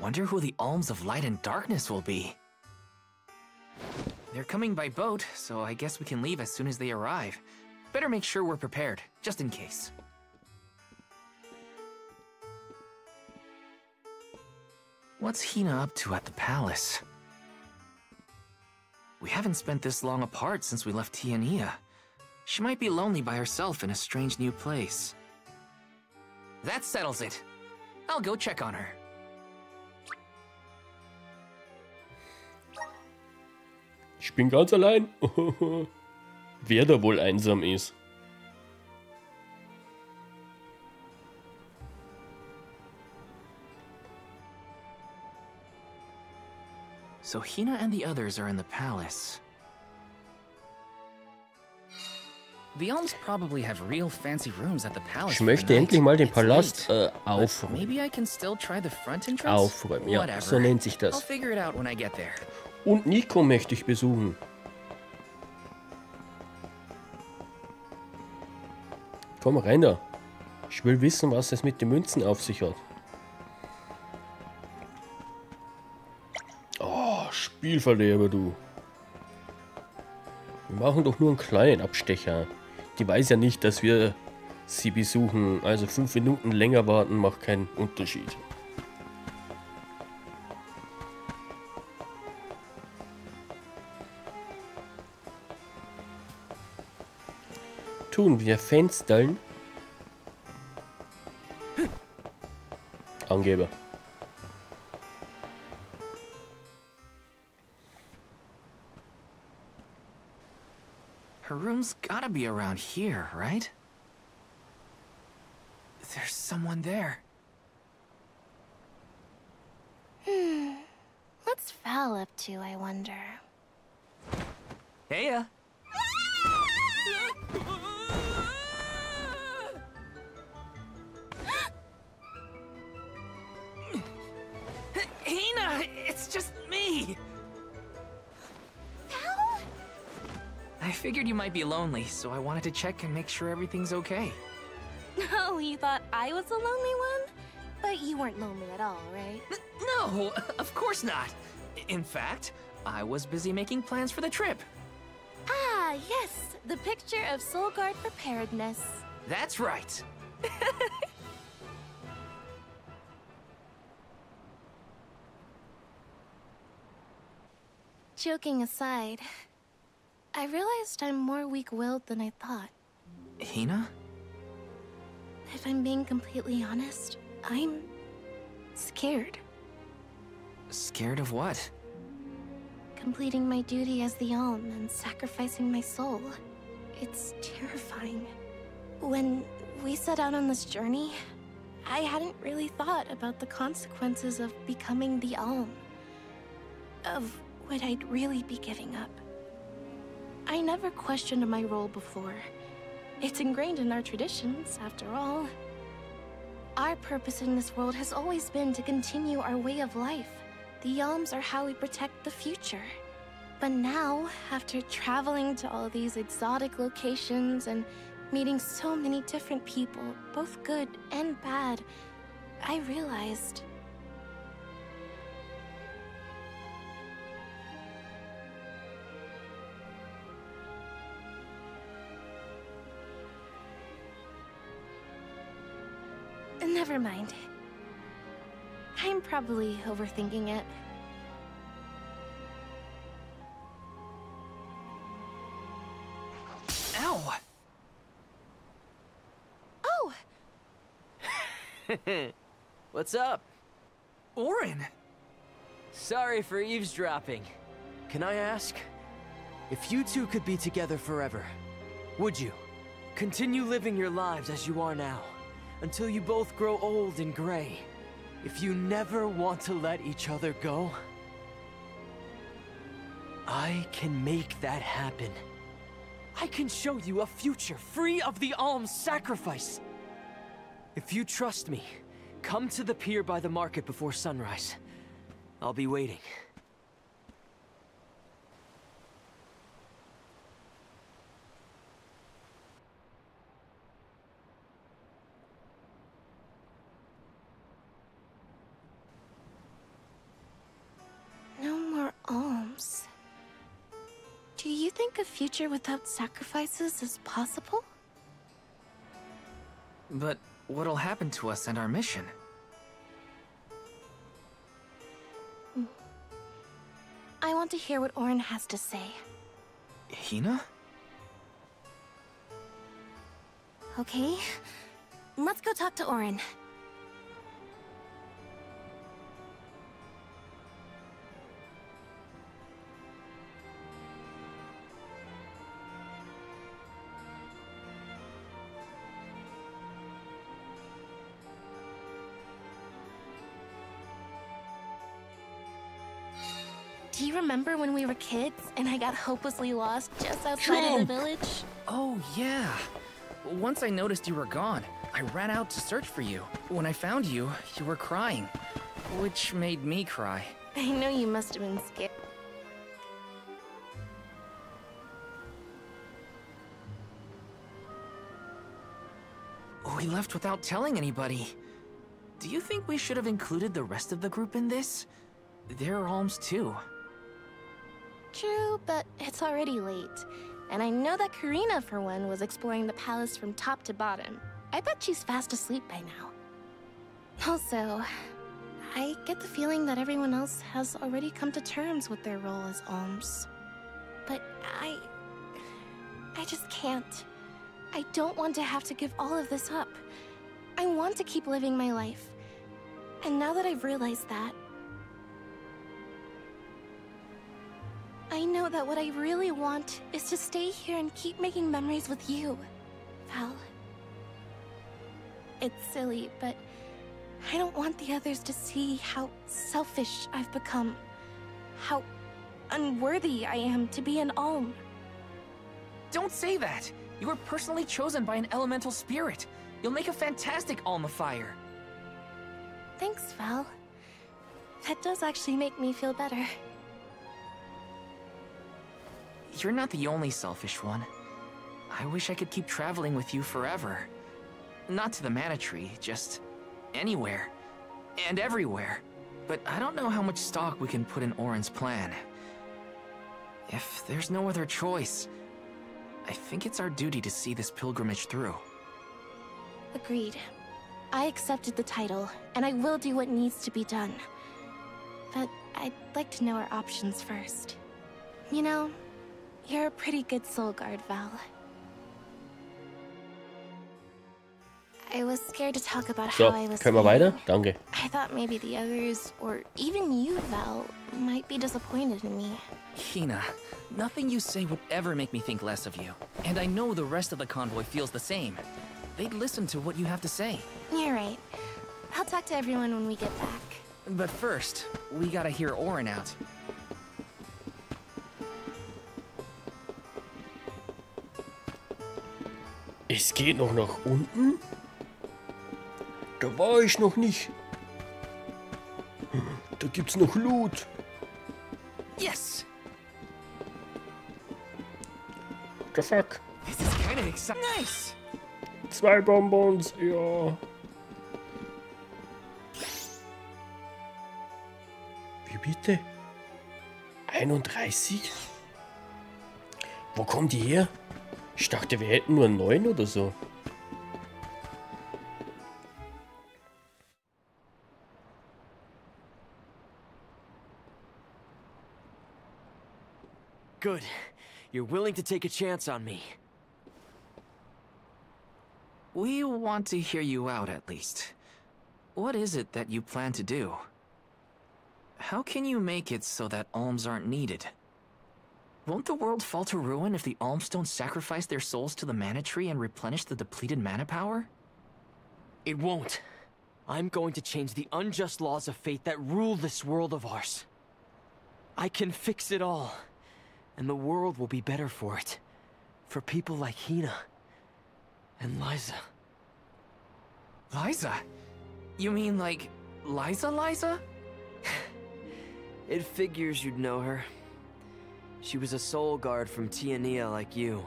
Wonder who the Alms of Light and Darkness will be. They're coming by boat, so I guess we can leave as soon as they arrive. Better make sure we're prepared, just in case. What's Hina up to at the palace? We haven't spent this long apart since we left Tiana. She might be lonely by herself in a strange new place. That settles it. I'll go check on her. Ich bin ganz allein. Wer da wohl einsam ist. So Hina and the others are in the palace. The Alms probably have real fancy rooms at the palace. Ich möchte endlich mal den Palast äh, aufräumen. Maybe I can still try the front entrance? Aufräumen, ja, so nennt sich I'll das. figure it out when I get there. Und Nico möchte ich besuchen. Komm rein da. Ich will wissen, was es mit den Münzen auf sich hat. Oh, Spielverderber, du. Wir machen doch nur einen kleinen Abstecher. Die weiß ja nicht, dass wir sie besuchen. Also fünf Minuten länger warten macht keinen Unterschied. Tun wir Fenstern. Angeber. Her room's gotta be around here, right? There's someone there. Hmm. What's Val up to, I wonder? Heya! Me! Val? I figured you might be lonely, so I wanted to check and make sure everything's okay. Oh, you thought I was the lonely one? But you weren't lonely at all, right? No, of course not. In fact, I was busy making plans for the trip. Ah, yes, the picture of Soul Guard preparedness. That's right. Joking aside, I realized I'm more weak-willed than I thought. Hina? If I'm being completely honest, I'm scared. Scared of what? Completing my duty as the Alm and sacrificing my soul. It's terrifying. When we set out on this journey, I hadn't really thought about the consequences of becoming the Alm. Of what I'd really be giving up. I never questioned my role before. It's ingrained in our traditions, after all. Our purpose in this world has always been to continue our way of life. The Alms are how we protect the future. But now, after traveling to all these exotic locations and meeting so many different people, both good and bad, I realized Never mind. I'm probably overthinking it. Ow! Oh! What's up? Orin! Sorry for eavesdropping. Can I ask? If you two could be together forever, would you? Continue living your lives as you are now, until you both grow old and gray. If you never want to let each other go, I can make that happen. I can show you a future free of the alms sacrifice. If you trust me, come to the pier by the market before sunrise. I'll be waiting. Think a future without sacrifices is possible? But what'll happen to us and our mission? Hmm. I want to hear what Orin has to say. Hina? Okay? Let's go talk to Orin. Do you remember when we were kids and I got hopelessly lost just outside of the village? Oh, yeah. Once I noticed you were gone, I ran out to search for you. When I found you, you were crying, which made me cry. I know you must have been scared. We left without telling anybody. Do you think we should have included the rest of the group in this? They're alms too. True, but it's already late. And I know that Careena, for one, was exploring the palace from top to bottom. I bet she's fast asleep by now. Also, I get the feeling that everyone else has already come to terms with their role as alms. But I... I just can't. I don't want to have to give all of this up. I want to keep living my life. And now that I've realized that, I know that what I really want is to stay here and keep making memories with you, Val. It's silly, but I don't want the others to see how selfish I've become. How unworthy I am to be an Alm. Don't say that! You were personally chosen by an elemental spirit. You'll make a fantastic Alm of Fire. Thanks, Val. That does actually make me feel better. You're not the only selfish one. I wish I could keep traveling with you forever. Not to the Mana Tree, just anywhere. And everywhere. But I don't know how much stock we can put in Orin's plan. If there's no other choice, I think it's our duty to see this pilgrimage through. Agreed. I accepted the title, and I will do what needs to be done. But I'd like to know our options first. You know, you're a pretty good soul guard, Val. I was scared to talk about So, how I was können wir feeling. weiter? Danke. I thought maybe the others, or even you, Val, might be disappointed in me. Hina, nothing you say would ever make me think less of you. And I know the rest of the convoy feels the same. They'd listen to what you have to say. You're right. I'll talk to everyone when we get back. But first, we gotta hear Orin out. Es geht noch nach unten? Da war ich noch nicht. Da gibt's noch Loot. Yes! The fuck? This is kind of exciting. Nice! Zwei Bonbons, ja. Wie bitte? 31? Wo kommen die her? Ich dachte, wir hätten nur neun oder so. Good. You're willing to take a chance on me. We want to hear you out at least. What is it that you plan to do? How can you make it so that alms aren't needed? Won't the world fall to ruin if the alms don't sacrifice their souls to the mana tree and replenish the depleted mana power? It won't. I'm going to change the unjust laws of fate that rule this world of ours. I can fix it all. And the world will be better for it. For people like Hina. And Liza. Liza? You mean like Liza Liza? It figures you'd know her. She was a soul guard from Tiana like you.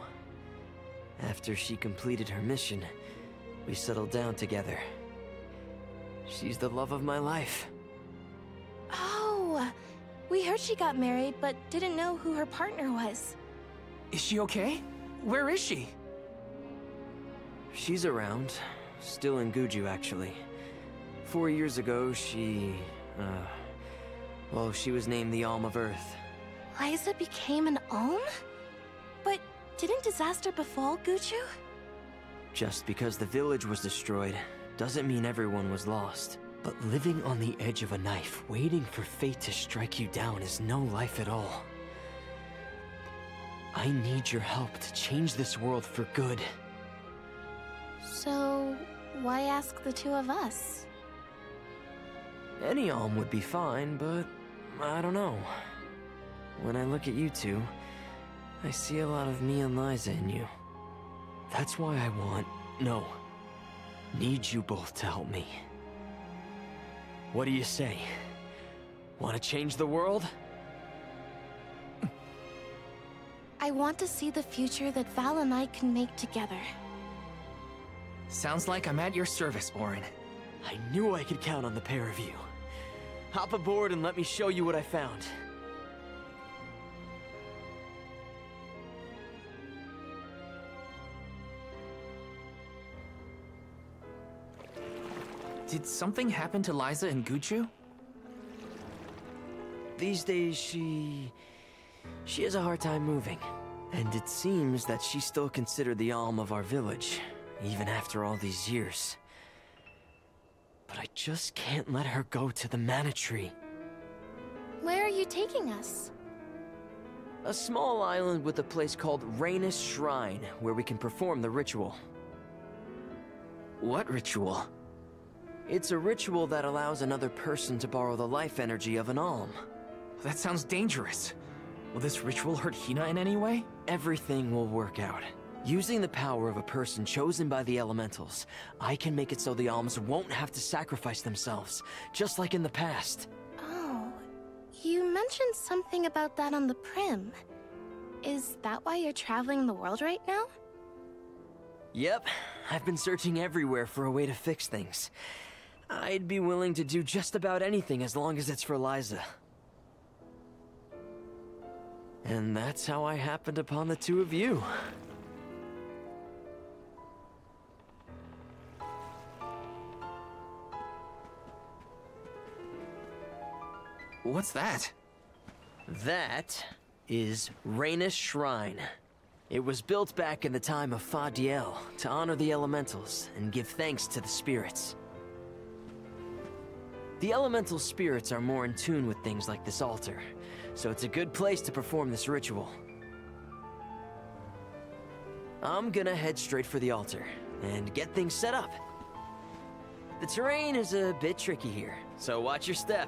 After she completed her mission, we settled down together. She's the love of my life. Oh, we heard she got married, but didn't know who her partner was. Is she okay? Where is she? She's around. Still in Guju, actually. Four years ago, she... Uh... Well, she was named the Alm of Earth. Liza became an Alm? But didn't disaster befall Guju? Just because the village was destroyed, doesn't mean everyone was lost. But living on the edge of a knife, waiting for fate to strike you down is no life at all. I need your help to change this world for good. So, why ask the two of us? Any alm would be fine, but I don't know. When I look at you two, I see a lot of me and Liza in you. That's why I want, no, need you both to help me. What do you say? Want to change the world? I want to see the future that Val and I can make together. Sounds like I'm at your service, Orin. I knew I could count on the pair of you. Hop aboard and let me show you what I found. Did something happen to Liza and Guju? These days, she... She has a hard time moving. And it seems that she's still considered the alm of our village, even after all these years. But I just can't let her go to the Mana Tree. Where are you taking us? A small island with a place called Rainus Shrine, where we can perform the ritual. What ritual? It's a ritual that allows another person to borrow the life energy of an alm. That sounds dangerous. Will this ritual hurt Hina in any way? Everything will work out. Using the power of a person chosen by the elementals, I can make it so the alms won't have to sacrifice themselves, just like in the past. Oh, you mentioned something about that on the Prim. Is that why you're traveling the world right now? Yep, I've been searching everywhere for a way to fix things. I'd be willing to do just about anything as long as it's for Liza. And that's how I happened upon the two of you. What's that? That is Rainus Shrine. It was built back in the time of Fadiel to honor the elementals and give thanks to the spirits. The elemental spirits are more in tune with things like this altar, so it's a good place to perform this ritual. I'm gonna head straight for the altar and get things set up. The terrain is a bit tricky here, so watch your step.